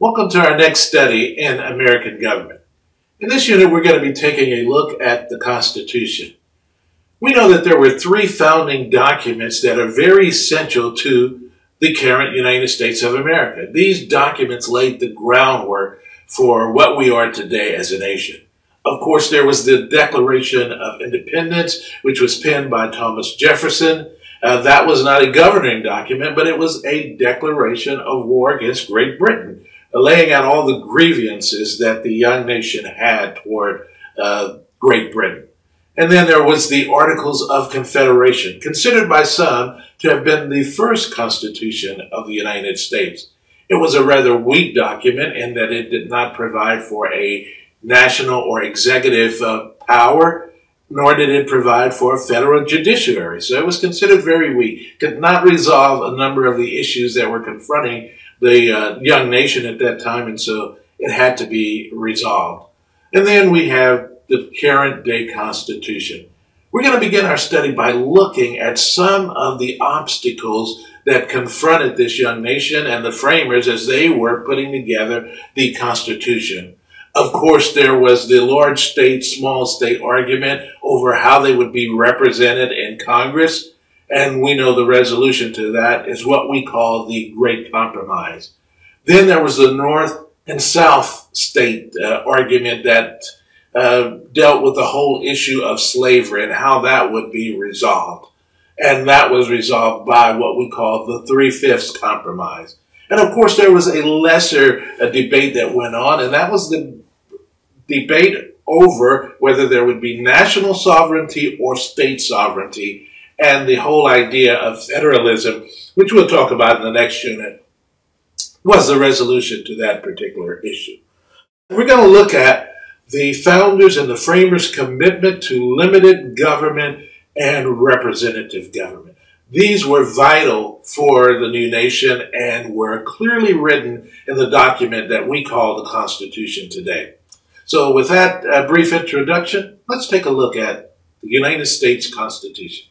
Welcome to our next study in American government. In this unit, we're going to be taking a look at the Constitution. We know that there were three founding documents that are very essential to the current United States of America. These documents laid the groundwork for what we are today as a nation. Of course, there was the Declaration of Independence, which was penned by Thomas Jefferson. Uh, that was not a governing document, but it was a declaration of war against Great Britain laying out all the grievances that the young nation had toward uh, Great Britain. And then there was the Articles of Confederation, considered by some to have been the first constitution of the United States. It was a rather weak document in that it did not provide for a national or executive uh, power, nor did it provide for a federal judiciary. So it was considered very weak, could not resolve a number of the issues that were confronting the uh, young nation at that time, and so it had to be resolved. And then we have the current day Constitution. We're going to begin our study by looking at some of the obstacles that confronted this young nation and the framers as they were putting together the Constitution. Of course, there was the large state, small state argument over how they would be represented in Congress. And we know the resolution to that is what we call the Great Compromise. Then there was the North and South state uh, argument that uh, dealt with the whole issue of slavery and how that would be resolved. And that was resolved by what we call the Three Fifths Compromise. And of course, there was a lesser uh, debate that went on, and that was the debate over whether there would be national sovereignty or state sovereignty and the whole idea of federalism, which we'll talk about in the next unit, was the resolution to that particular issue. We're going to look at the founders and the framers' commitment to limited government and representative government. These were vital for the new nation and were clearly written in the document that we call the Constitution today. So with that uh, brief introduction, let's take a look at the United States Constitution.